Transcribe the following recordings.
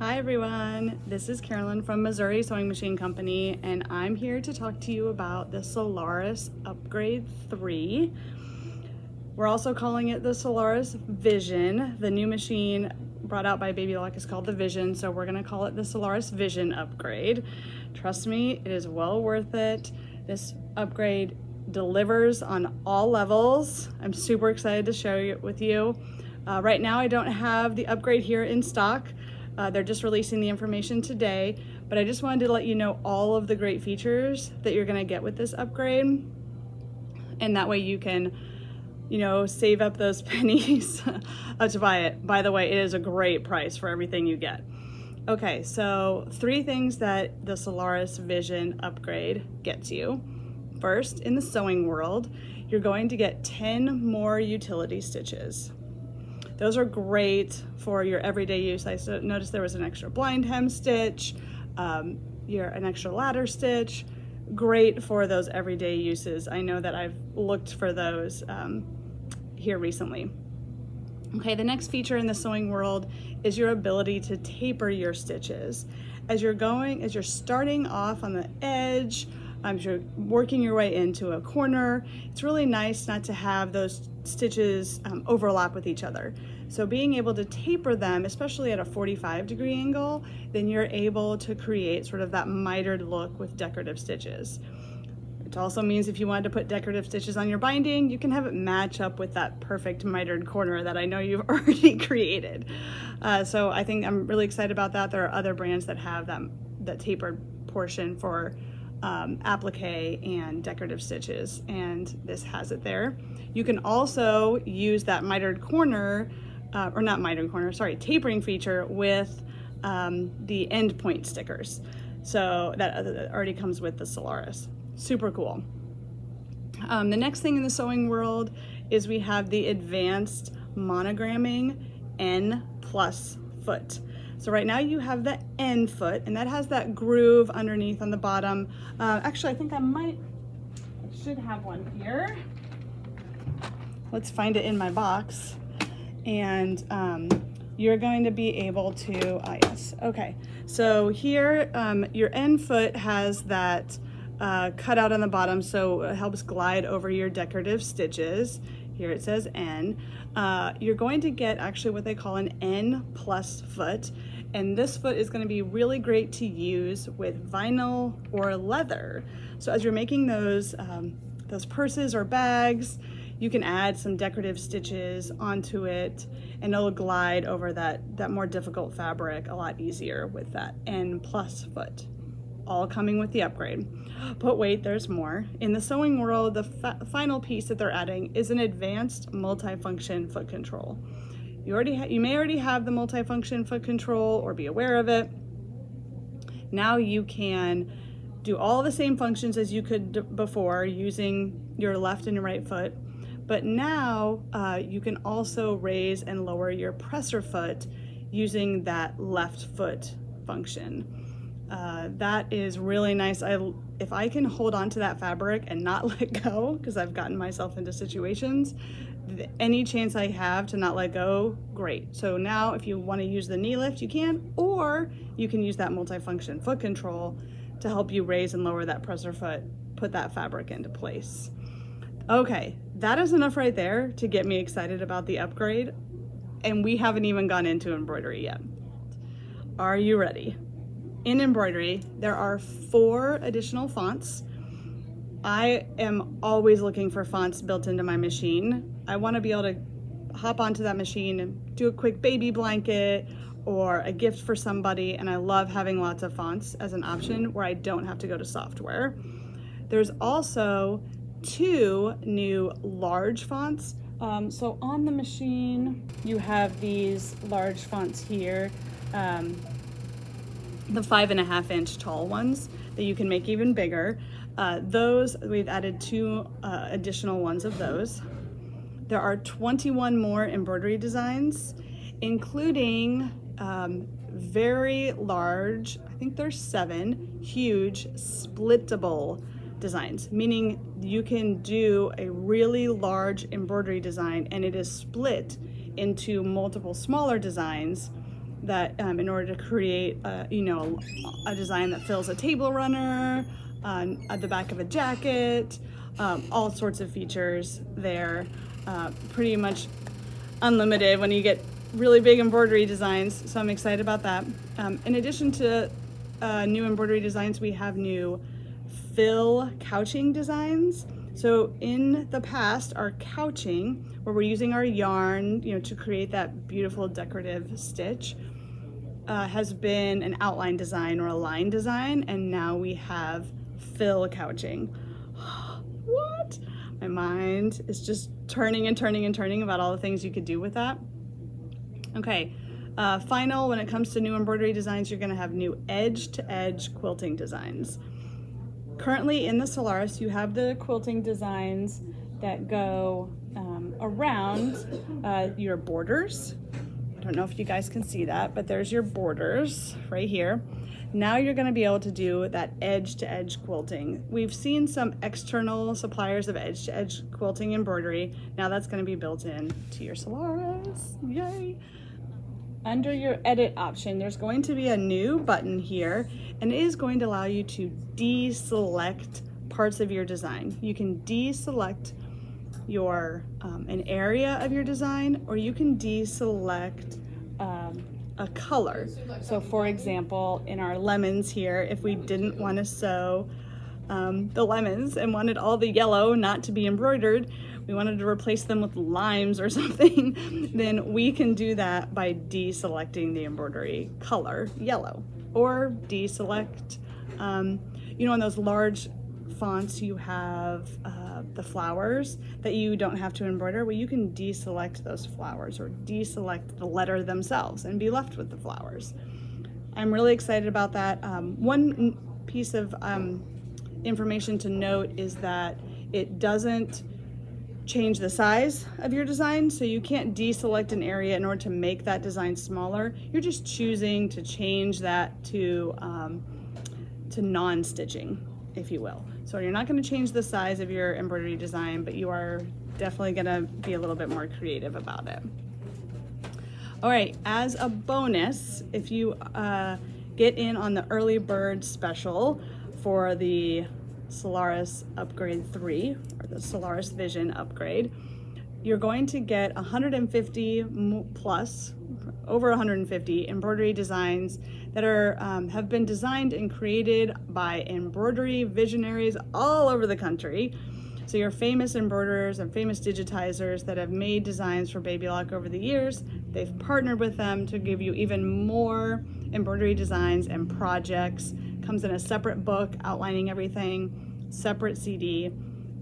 Hi everyone, this is Carolyn from Missouri Sewing Machine Company and I'm here to talk to you about the Solaris Upgrade 3. We're also calling it the Solaris Vision. The new machine brought out by Baby Lock is called the Vision, so we're gonna call it the Solaris Vision Upgrade. Trust me, it is well worth it. This upgrade delivers on all levels. I'm super excited to share it with you. Uh, right now I don't have the upgrade here in stock, uh, they're just releasing the information today, but I just wanted to let you know all of the great features that you're gonna get with this upgrade. And that way you can, you know, save up those pennies to buy it. By the way, it is a great price for everything you get. Okay, so three things that the Solaris Vision upgrade gets you. First, in the sewing world, you're going to get 10 more utility stitches. Those are great for your everyday use. I noticed there was an extra blind hem stitch, um, your, an extra ladder stitch. Great for those everyday uses. I know that I've looked for those um, here recently. Okay, the next feature in the sewing world is your ability to taper your stitches. As you're going, as you're starting off on the edge, as you're working your way into a corner, it's really nice not to have those stitches um, overlap with each other. So being able to taper them, especially at a 45 degree angle, then you're able to create sort of that mitered look with decorative stitches. It also means if you wanted to put decorative stitches on your binding, you can have it match up with that perfect mitered corner that I know you've already created. Uh, so I think I'm really excited about that. There are other brands that have that, that tapered portion for um, applique and decorative stitches and this has it there. You can also use that mitered corner, uh, or not mitered corner, sorry, tapering feature with um, the end point stickers. So that, uh, already comes with the Solaris. Super cool. Um, the next thing in the sewing world is we have the advanced monogramming N plus foot. So right now you have the N foot and that has that groove underneath on the bottom. Uh, actually, I think I might, I should have one here. Let's find it in my box. And um, you're going to be able to, ah yes, okay. So here, um, your N foot has that uh, cut out on the bottom so it helps glide over your decorative stitches. Here it says N. Uh, you're going to get actually what they call an N plus foot. And this foot is gonna be really great to use with vinyl or leather. So as you're making those, um, those purses or bags, you can add some decorative stitches onto it and it'll glide over that, that more difficult fabric a lot easier with that N plus foot, all coming with the upgrade. But wait, there's more. In the sewing world, the final piece that they're adding is an advanced multifunction foot control. You already you may already have the multifunction foot control or be aware of it. Now you can do all the same functions as you could before using your left and your right foot. But now uh, you can also raise and lower your presser foot using that left foot function. Uh, that is really nice. I, if I can hold on to that fabric and not let go, because I've gotten myself into situations, any chance I have to not let go, great. So now if you wanna use the knee lift, you can, or you can use that multifunction foot control to help you raise and lower that presser foot, put that fabric into place. Okay, that is enough right there to get me excited about the upgrade. And we haven't even gone into embroidery yet. Are you ready? In embroidery, there are four additional fonts I am always looking for fonts built into my machine. I want to be able to hop onto that machine and do a quick baby blanket or a gift for somebody and I love having lots of fonts as an option where I don't have to go to software. There's also two new large fonts. Um, so on the machine you have these large fonts here, um, the five and a half inch tall ones that you can make even bigger. Uh, those, we've added two uh, additional ones of those. There are 21 more embroidery designs, including um, very large, I think there's seven, huge splittable designs, meaning you can do a really large embroidery design and it is split into multiple smaller designs that um, in order to create, a, you know, a, design that fills a table runner, uh, at the back of a jacket, um, all sorts of features there. Uh, pretty much unlimited when you get really big embroidery designs, so I'm excited about that. Um, in addition to uh, new embroidery designs, we have new fill couching designs. So in the past, our couching, where we're using our yarn, you know, to create that beautiful decorative stitch, uh, has been an outline design or a line design, and now we have fill couching. what? My mind is just turning and turning and turning about all the things you could do with that. Okay, uh, final, when it comes to new embroidery designs, you're gonna have new edge-to-edge -edge quilting designs. Currently in the Solaris, you have the quilting designs that go um, around uh, your borders. I don't know if you guys can see that, but there's your borders right here. Now you're gonna be able to do that edge-to-edge -edge quilting. We've seen some external suppliers of edge-to-edge -edge quilting embroidery. Now that's gonna be built in to your Solaris, yay under your edit option, there's going to be a new button here and it is going to allow you to deselect parts of your design. You can deselect your um, an area of your design or you can deselect um, a color. So for example, in our lemons here, if we didn't want to sew um, the lemons and wanted all the yellow not to be embroidered, we wanted to replace them with limes or something, then we can do that by deselecting the embroidery color yellow or deselect, um, you know, on those large fonts you have uh, the flowers that you don't have to embroider, well, you can deselect those flowers or deselect the letter themselves and be left with the flowers. I'm really excited about that. Um, one piece of um, information to note is that it doesn't change the size of your design. So you can't deselect an area in order to make that design smaller. You're just choosing to change that to, um, to non-stitching, if you will. So you're not gonna change the size of your embroidery design, but you are definitely gonna be a little bit more creative about it. All right, as a bonus, if you uh, get in on the early bird special for the Solaris Upgrade 3, or the Solaris Vision upgrade, you're going to get 150 plus, over 150 embroidery designs that are um, have been designed and created by embroidery visionaries all over the country. So your famous embroiderers and famous digitizers that have made designs for Baby Lock over the years, they've partnered with them to give you even more embroidery designs and projects. Comes in a separate book outlining everything, separate CD.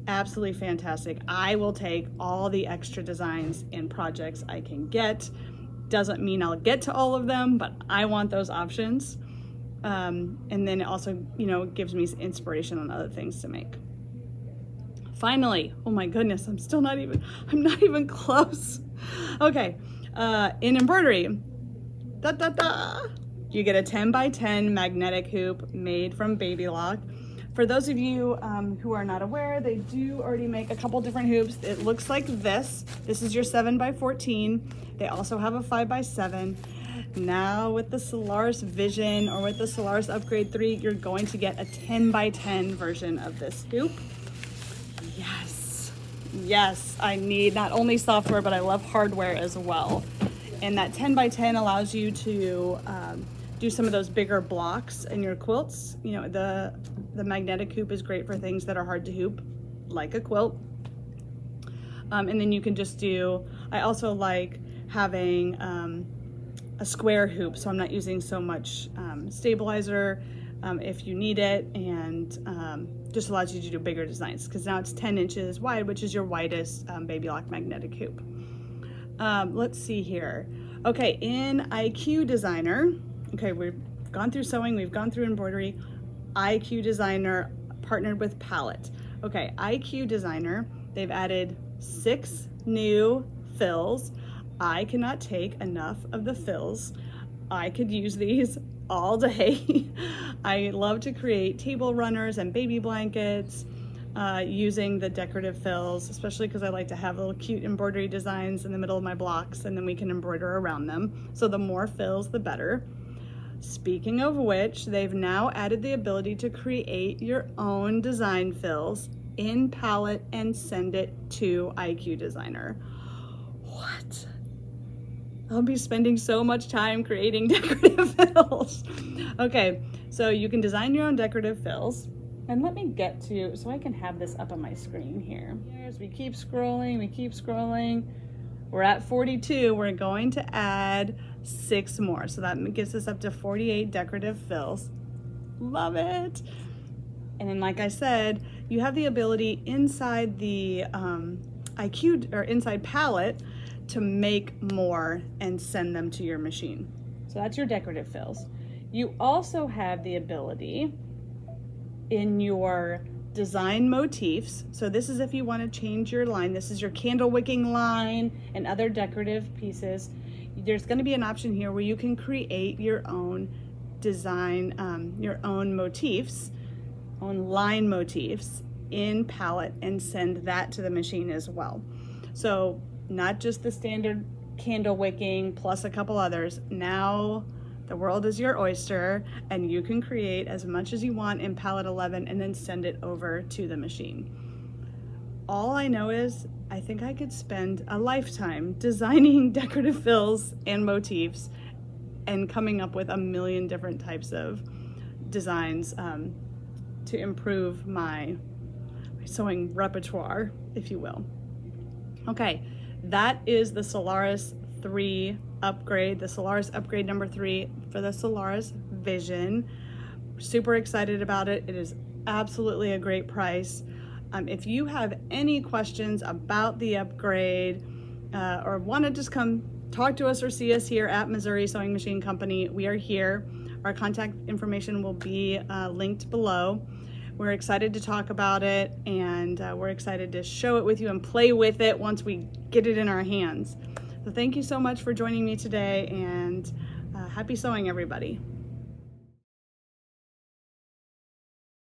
Absolutely fantastic. I will take all the extra designs and projects I can get. Doesn't mean I'll get to all of them, but I want those options. Um, and then it also, you know, gives me inspiration on other things to make. Finally, oh my goodness, I'm still not even, I'm not even close. Okay, uh, in embroidery, da da da, you get a 10 by 10 magnetic hoop made from Baby Lock. For those of you um, who are not aware, they do already make a couple different hoops. It looks like this. This is your 7 by 14. They also have a 5 by 7 Now with the Solaris Vision or with the Solaris Upgrade 3, you're going to get a 10 by 10 version of this hoop. Yes, yes, I need not only software, but I love hardware as well. And that 10 by 10 allows you to um, do some of those bigger blocks in your quilts. You know, the, the magnetic hoop is great for things that are hard to hoop, like a quilt. Um, and then you can just do, I also like having um, a square hoop, so I'm not using so much um, stabilizer um, if you need it, and um, just allows you to do bigger designs because now it's 10 inches wide, which is your widest um, Baby Lock magnetic hoop. Let's see here. Okay, in IQ Designer, okay, we've gone through sewing, we've gone through embroidery. IQ Designer partnered with Palette. Okay, IQ Designer, they've added six new fills. I cannot take enough of the fills. I could use these all day. I love to create table runners and baby blankets. uh, using the decorative fills, especially because I like to have little cute embroidery designs in the middle of my blocks and then we can embroider around them. So the more fills, the better. Speaking of which, they've now added the ability to create your own design fills in palette and send it to IQ Designer. What? I'll be spending so much time creating decorative fills. okay, so you can design your own decorative fills. And let me get to, so I can have this up on my screen here. As we keep scrolling, we keep scrolling. We're at 42, we're going to add six more. So that gets us up to 48 decorative fills. Love it. And then like I said, you have the ability inside the um, IQ or inside palette to make more and send them to your machine. So that's your decorative fills. You also have the ability in your design motifs. So this is if you want to change your line. This is your candle wicking line and other decorative pieces. There's going to be an option here where you can create your own design, um, your own motifs, own line motifs in palette and send that to the machine as well. So not just the standard candle wicking plus a couple others. Now the world is your oyster and you can create as much as you want in palette 11 and then send it over to the machine. All I know is I think I could spend a lifetime designing decorative fills and motifs and coming up with a million different types of designs um, to improve my, my sewing repertoire, if you will. Okay, that is the Solaris 3 upgrade, the Solaris upgrade number 3 for the Solaris Vision. Super excited about it. It is absolutely a great price. Um, if you have any questions about the upgrade uh, or want to just come talk to us or see us here at Missouri Sewing Machine Company, we are here. Our contact information will be uh, linked below. We're excited to talk about it and uh, we're excited to show it with you and play with it once we get it in our hands. So thank you so much for joining me today and happy sewing everybody.